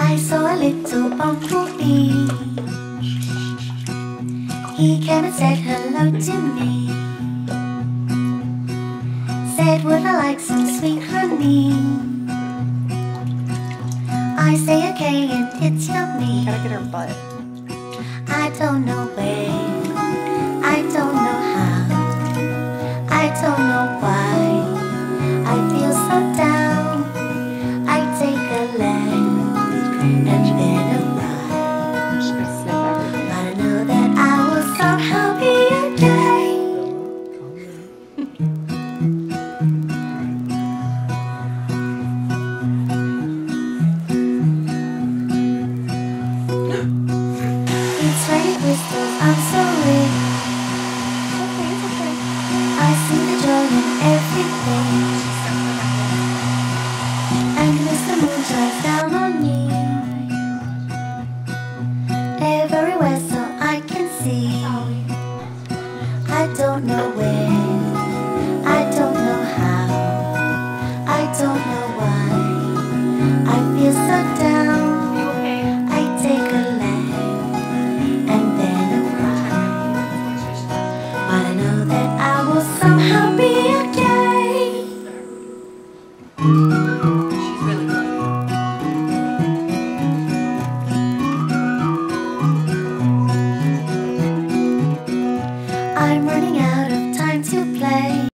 I saw a little bumblebee. He came and said hello to me. Said, would I like some sweet honey? I say okay and it's yummy. Gotta get her butt. I don't know where. I'm so lit. Okay, okay. I see the joy in everything. And the moon shines down on me, everywhere so I can see. I don't know where, I don't know how, I don't know why. I'm running out.